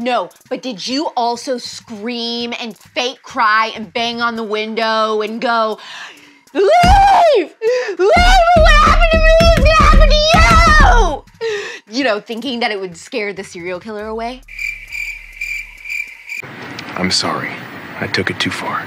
No, but did you also scream and fake cry and bang on the window and go, Leave! Leave! What happened to me is gonna happen to you! You know, thinking that it would scare the serial killer away? I'm sorry. I took it too far.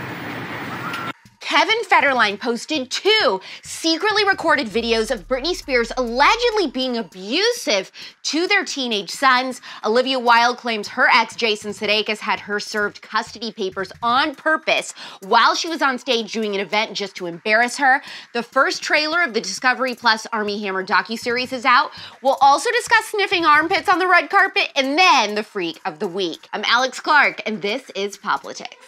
Kevin Federline posted two secretly recorded videos of Britney Spears allegedly being abusive to their teenage sons. Olivia Wilde claims her ex, Jason Sudeikis, had her served custody papers on purpose while she was on stage doing an event just to embarrass her. The first trailer of the Discovery Plus Armie Hammer docuseries is out. We'll also discuss sniffing armpits on the red carpet and then the freak of the week. I'm Alex Clark, and this is Poplitics.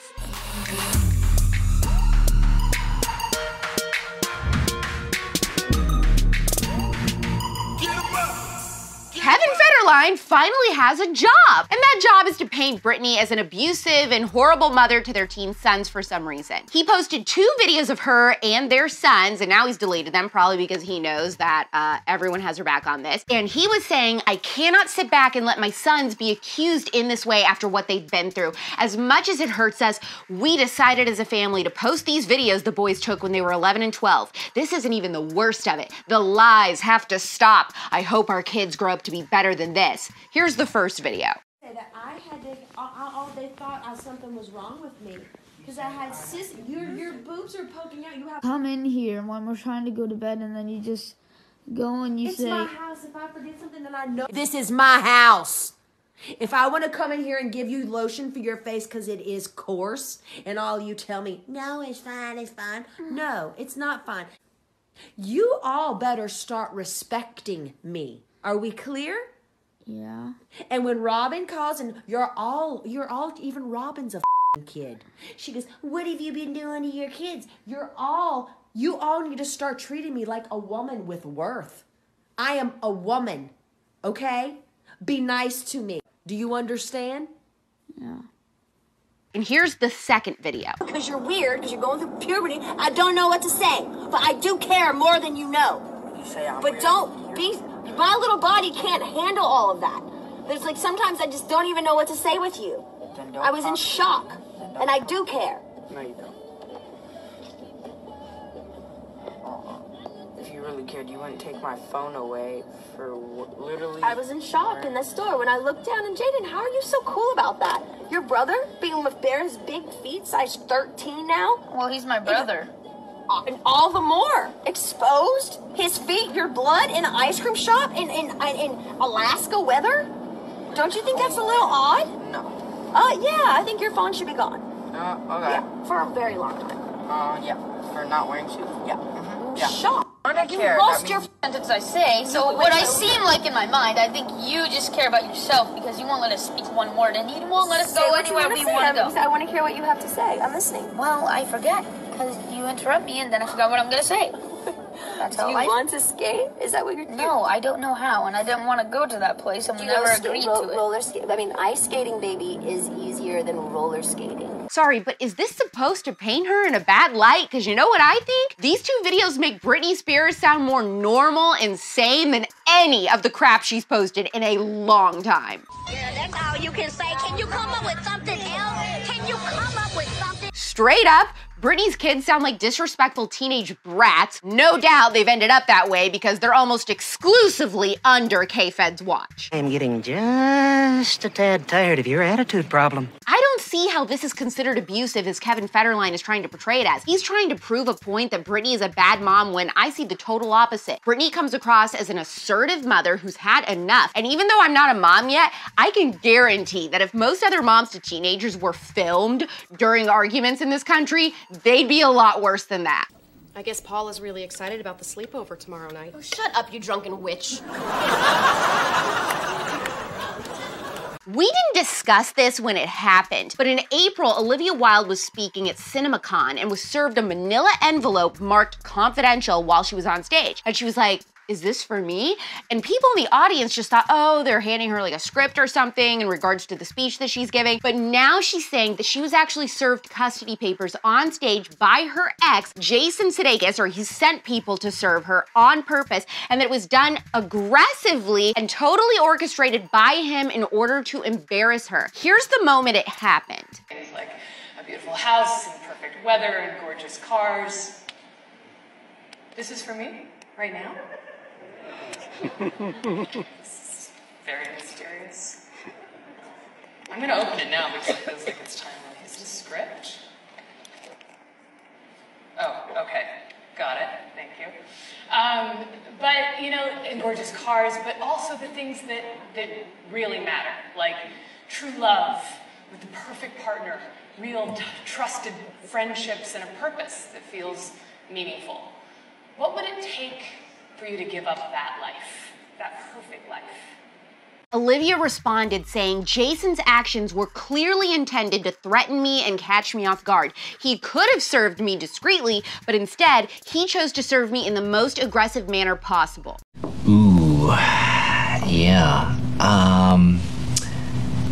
Kevin Federline finally has a job. And that job is to paint Britney as an abusive and horrible mother to their teen sons for some reason. He posted two videos of her and their sons, and now he's deleted them, probably because he knows that uh, everyone has her back on this. And he was saying, I cannot sit back and let my sons be accused in this way after what they've been through. As much as it hurts us, we decided as a family to post these videos the boys took when they were 11 and 12. This isn't even the worst of it. The lies have to stop. I hope our kids grow up to be better than this. Here's the first video. That I had to, all, all they thought I, something was wrong with me. Because I had sis, your, your boobs are poking out. You have. come in here when we're trying to go to bed and then you just go and you It's say my house. If I forget something, then I know. This is my house. If I want to come in here and give you lotion for your face because it is coarse, and all you tell me, no, it's fine, it's fine. No, it's not fine. You all better start respecting me. Are we clear? Yeah And when Robin calls and you're all you're all even Robin's a f***ing kid. She goes, "What have you been doing to your kids?" You're all you all need to start treating me like a woman with worth. I am a woman. Okay? Be nice to me. Do you understand? yeah And here's the second video. because you're weird, because you're going through puberty. I don't know what to say, but I do care more than you know. You say I'm But weird. don't be. My little body can't handle all of that. There's like sometimes I just don't even know what to say with you. I was in shock, and I do care. No, you don't. If you really cared, you wouldn't take my phone away for literally. I was in shock in the store when I looked down and Jayden, how are you so cool about that? Your brother being with Bear's big feet, size 13 now? Well, he's my brother. And all the more exposed his feet your blood in an ice cream shop in, in, in alaska weather don't you think that's a little odd No. uh yeah i think your phone should be gone Uh, okay. yeah for a very long time Uh, yeah. For not wearing shoes. yeah Mhm. Yeah. shock I You care. lost your sentence, I say. So what I seem like in my mind, I think you just care about yourself because you won't let us speak one word, and you won't let us go anywhere we want to go. i want to hear what you have to say i'm listening Well, I forget because you interrupt me, and then I forgot what I'm gonna say. That's do how you life. want to skate is that what you're doing? No, I don't know how, and I didn't want to go to that place, and we never skate- agreed ro- to it. roller skate i mean ice skating baby is easier than roller skating Sorry, but is this supposed to paint her in a bad light? Because you know what I think? These two videos make Britney Spears sound more normal and sane than any of the crap she's posted in a long time. Yeah, that's all you can say. Can you come up with something else? Can you come up with something? Straight up, Britney's kids sound like disrespectful teenage brats. No doubt they've ended up that way because they're almost exclusively under K-Fed's watch. I'm getting just a tad tired of your attitude problem. I don't see how this is considered abusive as Kevin Federline is trying to portray it as. He's trying to prove a point that Britney is a bad mom when I see the total opposite. Britney comes across as an assertive mother who's had enough. And even though I'm not a mom yet, I can guarantee that if most other moms to teenagers were filmed during arguments in this country, they'd be a lot worse than that. I guess Paul is really excited about the sleepover tomorrow night. Oh, shut up, you drunken witch. We didn't discuss this when it happened, but in April, Olivia Wilde was speaking at CinemaCon and was served a manila envelope marked confidential while she was on stage. And she was like, is this for me? And people in the audience just thought, oh, they're handing her like a script or something in regards to the speech that she's giving. But now she's saying that she was actually served custody papers on stage by her ex, Jason Sudeikis, or he sent people to serve her on purpose, and that it was done aggressively and totally orchestrated by him in order to embarrass her. Here's the moment it happened. It's like a beautiful house and perfect weather and gorgeous cars. This is for me right now. Very mysterious. I'm gonna open it now because it feels like it's timely. Is this script? Oh, okay. Got it. Thank you. Um, but, you know, and gorgeous cars, but also the things that, that really matter, like true love with the perfect partner, real trusted friendships, and a purpose that feels meaningful. What would it take for you to give up that life, that perfect life? Olivia responded saying Jason's actions were clearly intended to threaten me and catch me off guard. He could have served me discreetly, but instead, he chose to serve me in the most aggressive manner possible. Ooh, yeah. Um,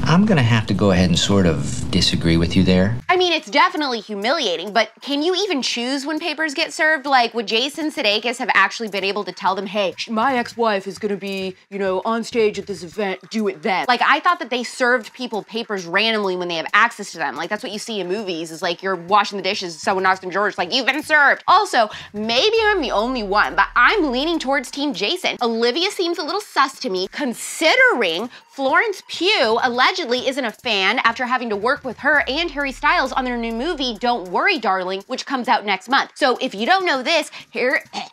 I'm gonna have to go ahead and sort of disagree with you there. I mean, it's definitely humiliating, but can you even choose when papers get served? Like, would Jason Sudeikis have actually been able to tell them, hey, my ex-wife is gonna be, you know, on stage at this event, do it then? Like, I thought that they served people papers randomly when they have access to them. Like, that's what you see in movies, is like you're washing the dishes, someone knocks on it's like, you've been served. Also, maybe I'm the only one, but I'm leaning towards Team Jason. Olivia seems a little sus to me, considering Florence Pugh allegedly isn't a fan after having to work with her and Harry Styles on their new movie, Don't Worry, Darling, which comes out next month. So if you don't know this, here.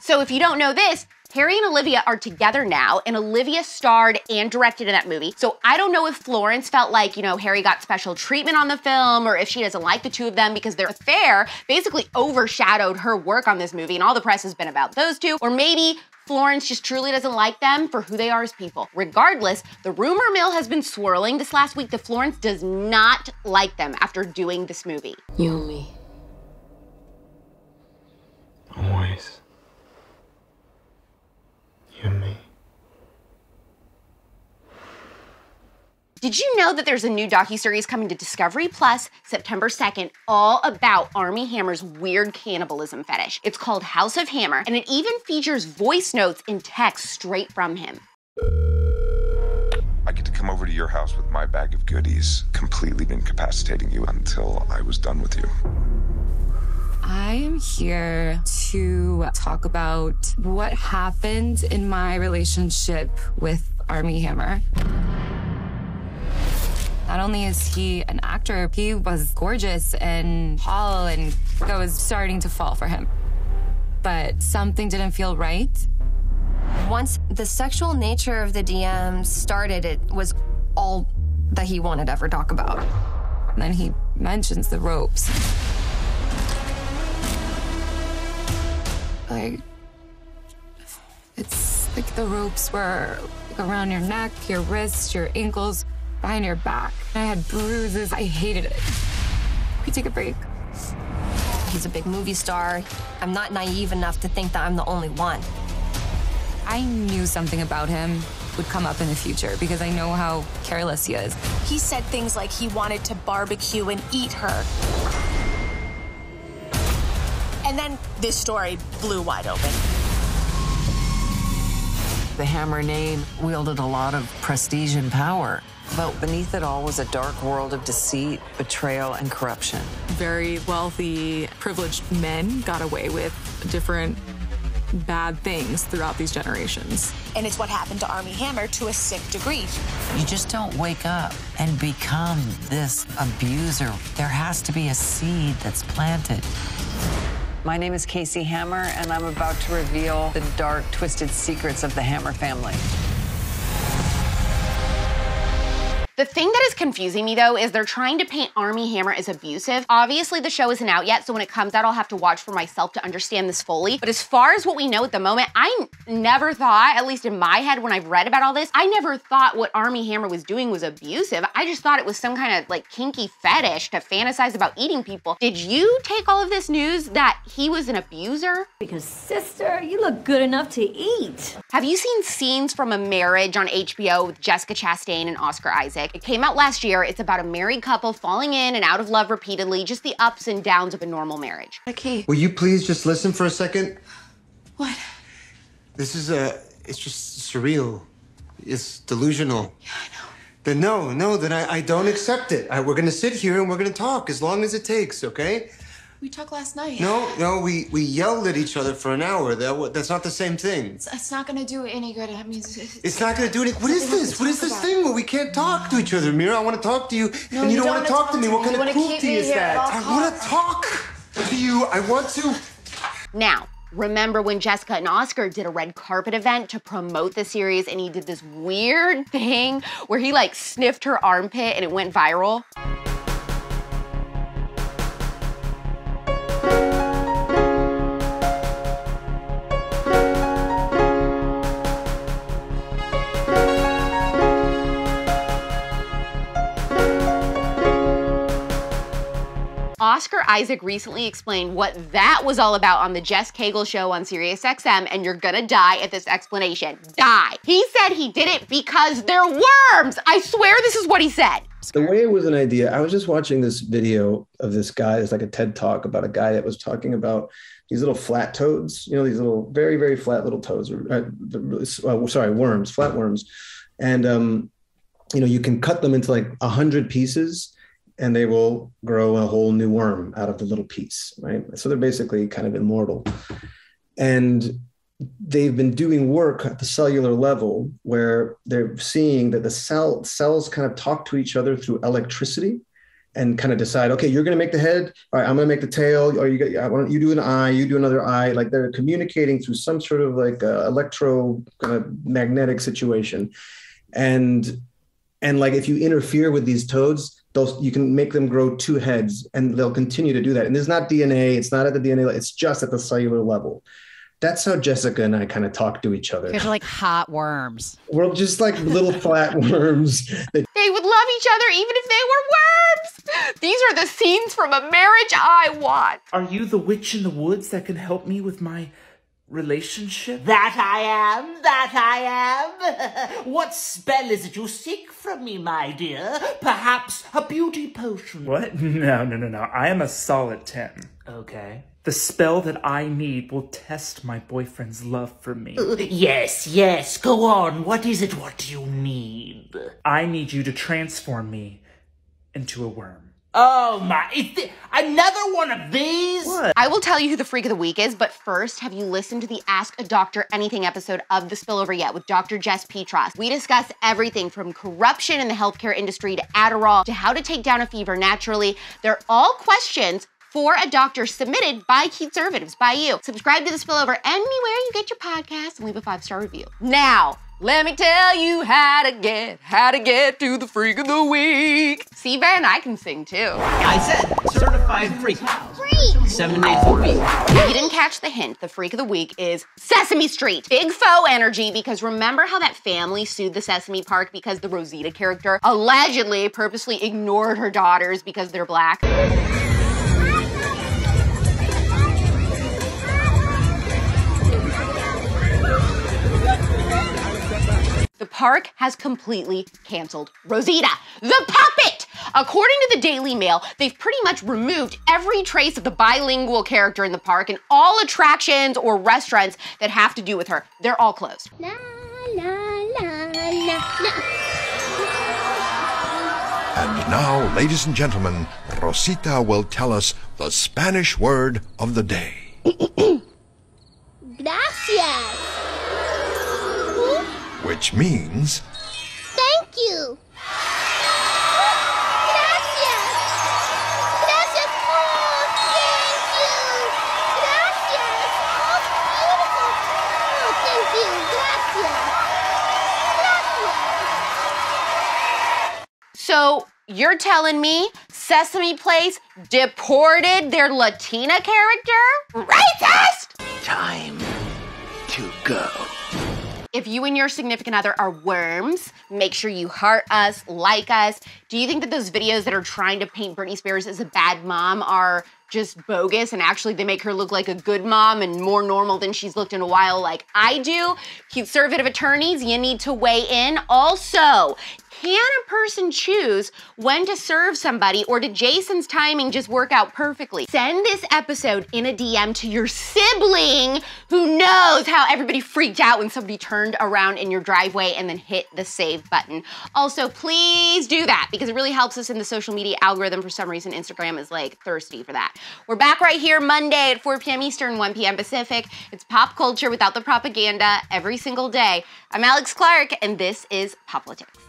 So if you don't know this, Harry and Olivia are together now, and Olivia starred and directed in that movie. So I don't know if Florence felt like, you know, Harry got special treatment on the film or if she doesn't like the two of them because their affair basically overshadowed her work on this movie, and all the press has been about those two. Or maybe Florence just truly doesn't like them for who they are as people. Regardless, the rumor mill has been swirling this last week that Florence does not like them after doing this movie. You and me. Always. You and me. Did you know that there's a new docuseries coming to Discovery Plus September 2nd all about Armie Hammer's weird cannibalism fetish? It's called House of Hammer, and it even features voice notes in text straight from him. I get to come over to your house with my bag of goodies, completely incapacitating you until I was done with you. I am here to talk about what happened in my relationship with Armie Hammer. Not only is he an actor, he was gorgeous and tall, and I was starting to fall for him. But something didn't feel right. Once the sexual nature of the DM started, it was all that he wanted to ever talk about. And then he mentions the ropes. Like, it's like the ropes were around your neck, your wrists, your ankles, behind your back. I had bruises. I hated it. We take a break. He's a big movie star. I'm not naive enough to think that I'm the only one. I knew something about him would come up in the future because I know how careless he is. He said things like he wanted to barbecue and eat her. And then this story blew wide open. The Hammer name wielded a lot of prestige and power. But beneath it all was a dark world of deceit, betrayal, and corruption. Very wealthy, privileged men got away with different bad things throughout these generations. And it's what happened to Armie Hammer to a sick degree. You just don't wake up and become this abuser. There has to be a seed that's planted. My name is Casey Hammer, and I'm about to reveal the dark, twisted secrets of the Hammer family. The thing that is confusing me though is they're trying to paint Armie Hammer as abusive. Obviously the show isn't out yet, so when it comes out, I'll have to watch for myself to understand this fully. But as far as what we know at the moment, I never thought, at least in my head when I've read about all this, I never thought what Armie Hammer was doing was abusive. I just thought it was some kind of like kinky fetish to fantasize about eating people. Did you take all of this news that he was an abuser? Because sister, you look good enough to eat. Have you seen scenes from a marriage on HBO with Jessica Chastain and Oscar Isaac? It came out last year. It's about a married couple falling in and out of love repeatedly, just the ups and downs of a normal marriage. Okay. Will you please just listen for a second? What? This is a. It's just surreal. It's delusional. Yeah, I know. Then no, no, then I, I don't accept it. I, we're gonna sit here and we're gonna talk as long as it takes, okay? We talked last night. No, no, we, we yelled at each other for an hour. That, that's not the same thing. It's, it's not gonna do any good. I mean, it's, It's not gonna do any. What is this? What is this thing where we can't talk to each other, Mira? I want to talk to you, No, and you, you don't, don't want to talk to talk me. What kind You of wanna keep cruelty is that? I want to talk to you. I want to. Now, remember when Jessica and Oscar did a red carpet event to promote the series and he did this weird thing where he like sniffed her armpit and it went viral? Oscar Isaac recently explained what that was all about on the Jess Cagle show on SiriusXM, and you're gonna die at this explanation. Die. He said he did it because they're worms. I swear this is what he said. The way it was an idea, I was just watching this video of this guy. It's like a TED talk about a guy that was talking about these little flat toads, you know, these little very, very flat little toads, uh, uh, sorry, worms, flat worms. And, um, you know, you can cut them into like a hundred pieces and they will grow a whole new worm out of the little piece, right? So they're basically kind of immortal. And they've been doing work at the cellular level where they're seeing that the cell cells kind of talk to each other through electricity and kind of decide, okay, you're going to make the head. All right, I'm going to make the tail. Or you why don't you do an eye? You do another eye. Like they're communicating through some sort of like uh, electro kind of magnetic situation. And and like if you interfere with these toads, those you can make them grow two heads, and they'll continue to do that. And it's not DNA. It's not at the DNA. It's just at the cellular level. That's how Jessica and I kind of talk to each other. They're like hot worms. We're just like little flat worms. That, They would love each other even if they were worms. These are the scenes from a marriage I want. Are you the witch in the woods that can help me with my relationship? That I am, that I am. what spell is it you seek from me, my dear? Perhaps a beauty potion. What? No, no, no, no. I am a solid 10. Okay. The spell that I need will test my boyfriend's love for me. Yes, yes, go on. What is it? What do you need? I need you to transform me into a worm. Oh my, is thi- another one of these? What? I will tell you who the freak of the week is, but first, have you listened to the Ask a Doctor Anything episode of The Spillover yet with Dr. Jess Petros? We discuss everything from corruption in the healthcare industry to Adderall to how to take down a fever naturally. They're all questions for a doctor submitted by conservatives, by you. Subscribe to The Spillover anywhere you get your podcast and leave a five-star review. Now, let me tell you how to get, how to get to the freak of the week. See, Ben, I can sing too. I said certified freak. Freak. Seven days a week. If you didn't catch the hint, the freak of the week is Sesame Street. Big faux energy because remember how that family sued the Sesame Place because the Rosita character allegedly purposely ignored her daughters because they're black? Park has completely canceled Rosita, the puppet! According to the Daily Mail, they've pretty much removed every trace of the bilingual character in the park and all attractions or restaurants that have to do with her. They're all closed. La la la la la. And now, ladies and gentlemen, Rosita will tell us the Spanish word of the day. Gracias. Which means Thank you. Gracias. Gracias. Oh, thank you. Gracias. Oh, beautiful. Oh, thank you. Gracias. So you're telling me Sesame Place deported their Latina character? Racist! Time to go. If you and your significant other are worms, make sure you heart us, like us. Do you think that those videos that are trying to paint Britney Spears as a bad mom are just bogus and actually they make her look like a good mom and more normal than she's looked in a while, like I do? Conservative attorneys, you need to weigh in. Also, can a person choose when to serve somebody, or did Jason's timing just work out perfectly? Send this episode in a DM to your sibling who knows how everybody freaked out when somebody turned around in your driveway and then hit the save button. Also, please do that because it really helps us in the social media algorithm. For some reason, Instagram is like thirsty for that. We're back right here Monday at 4 p.m. Eastern, 1 p.m. Pacific. It's pop culture without the propaganda every single day. I'm Alex Clark, and this is Poplitics.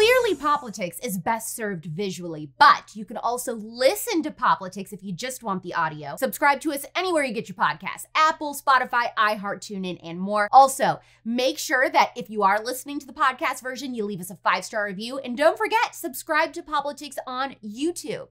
Clearly, Poplitics is best served visually, but you can also listen to Poplitics if you just want the audio. Subscribe to us anywhere you get your podcasts Apple, Spotify, iHeart, TuneIn, and more. Also, make sure that if you are listening to the podcast version, you leave us a five star review. And don't forget, subscribe to Poplitics on YouTube.